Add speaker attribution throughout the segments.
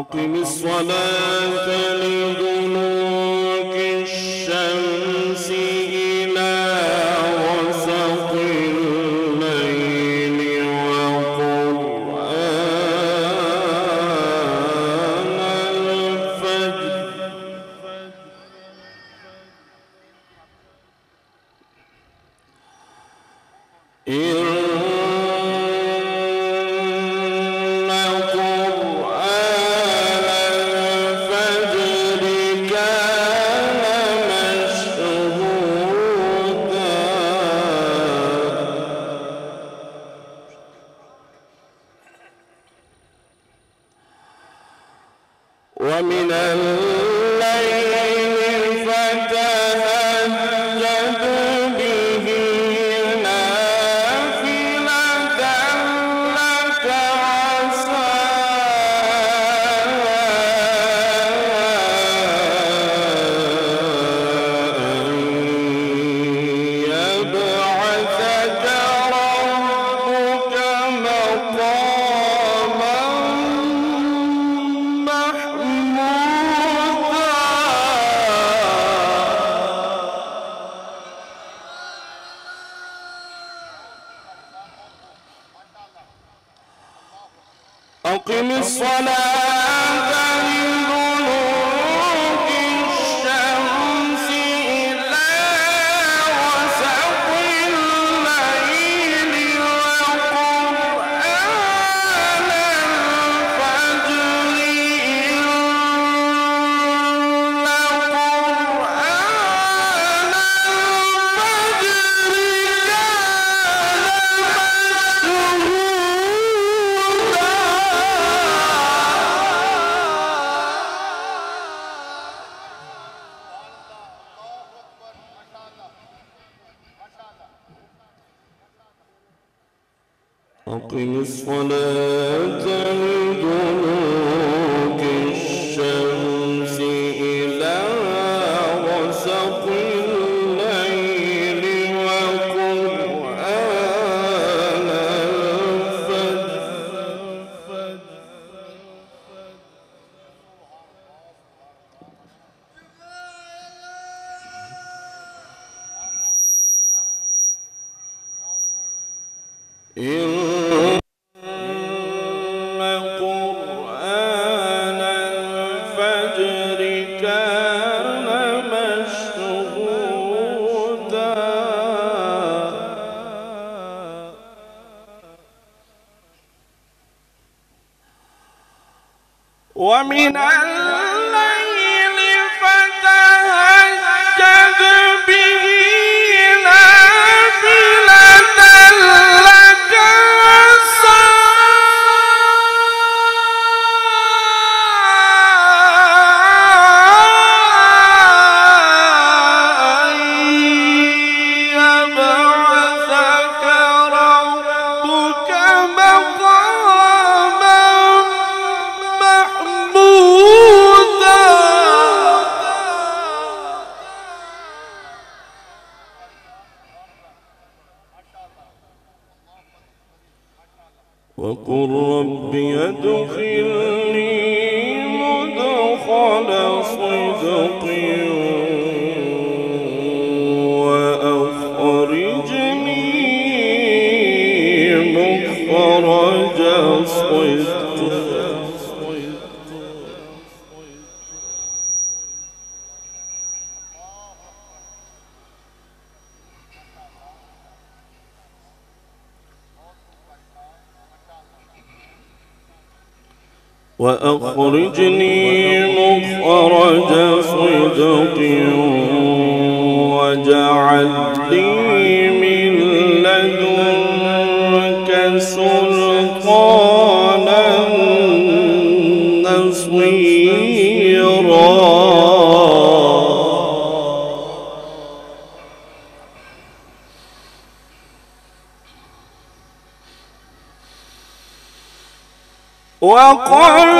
Speaker 1: أقم الصلاة لدنوك أقم الصلاة ومن الله وقل رب أدخلني مدخل صدق وأخرجني مخرج صدق. وأخرجني مخرج صدق واجعل لي من لدنك سلطان. وقل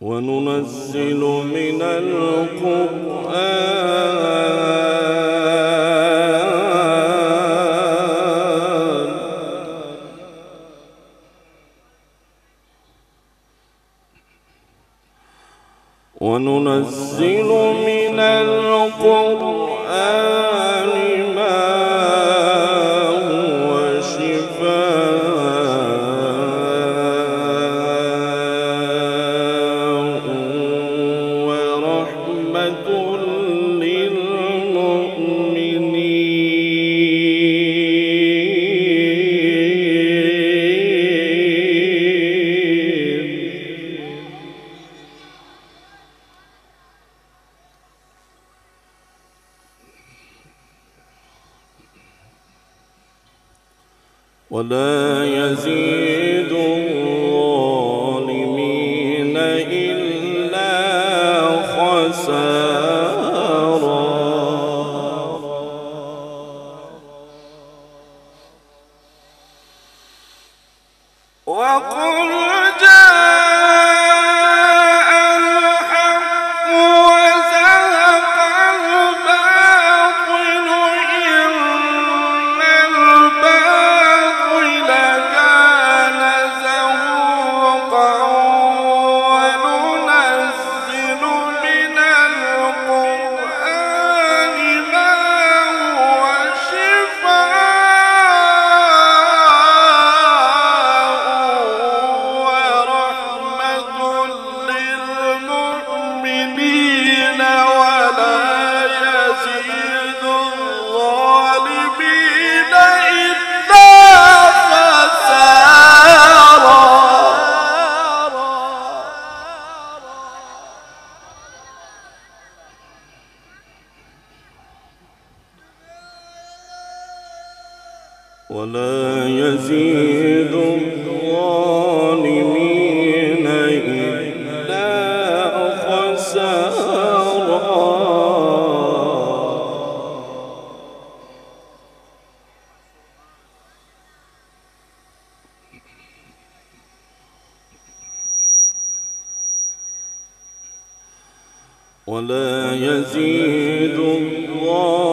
Speaker 1: وننزل من القرآن ولا يزيد الظالمين إلا خسارا ولا يزيد الظالمين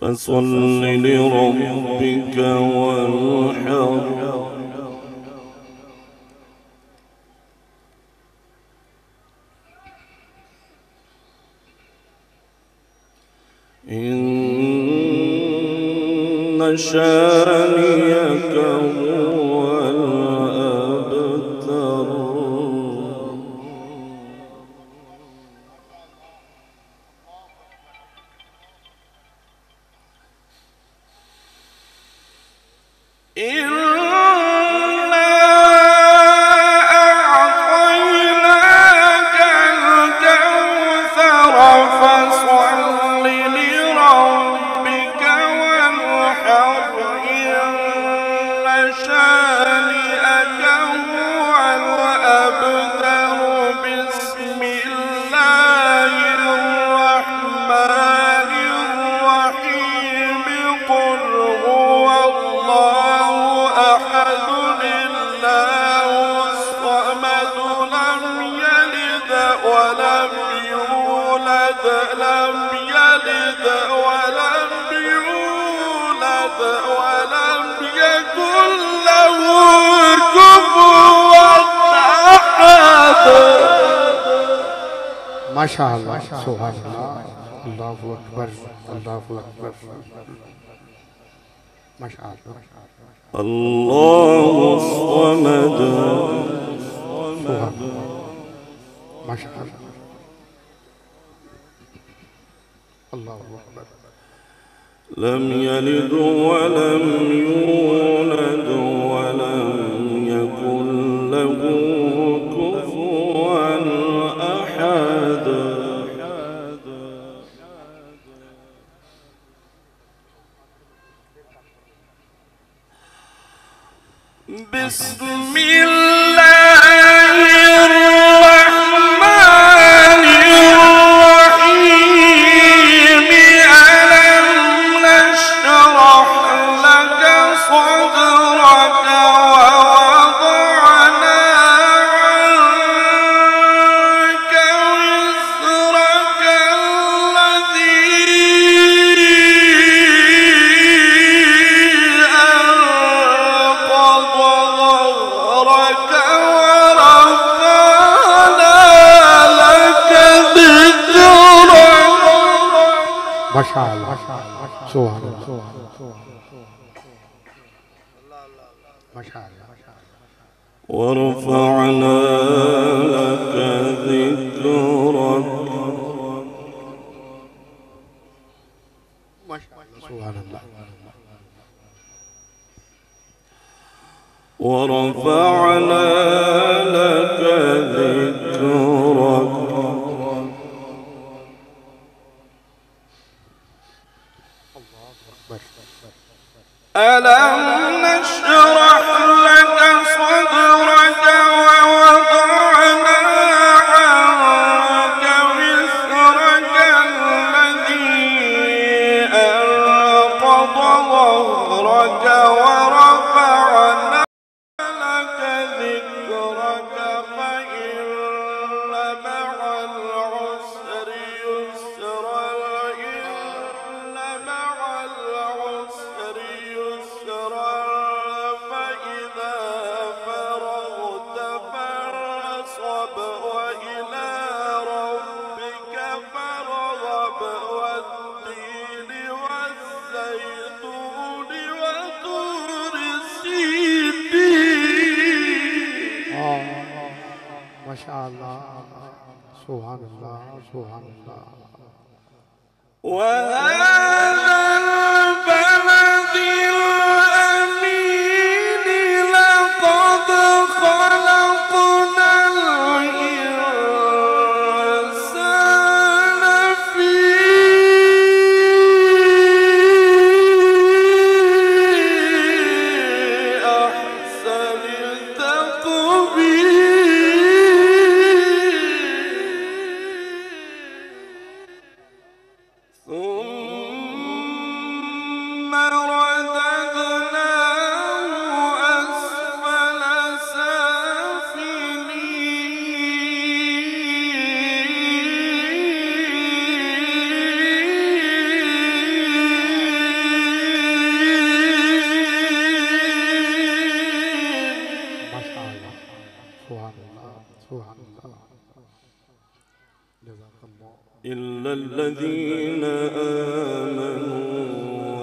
Speaker 1: فصل لربك وانحر. إن شاء لم يلد ولم يولد ولم يكن له ما شاء
Speaker 2: الله. سبحان الله. الله أكبر. الله أكبر. ما شاء الله.
Speaker 1: الله الصمد.
Speaker 2: ما شاء الله. الله أكبر.
Speaker 1: لم يلد ولم يولد ولم يكن له كفوا أحد. بسم الله الله ورفعنا لك ذكرك.
Speaker 2: الله
Speaker 1: ورفعنا لك ذكرك. ألم
Speaker 2: Subhanallah, Subhanallah, Subhanallah. Well,
Speaker 1: إلا الذين آمنوا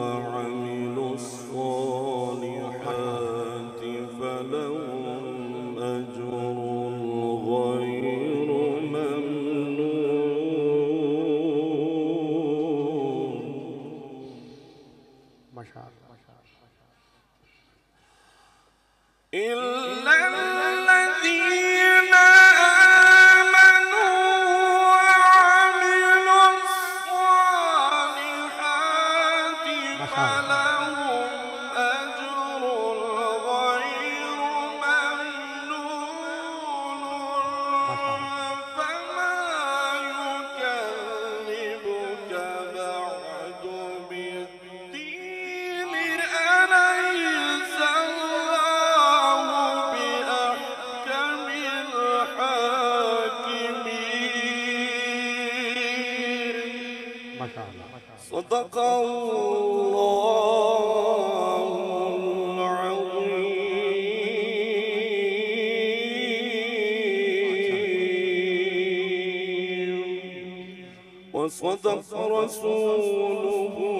Speaker 1: صدق الله العظيم. وصدق رسوله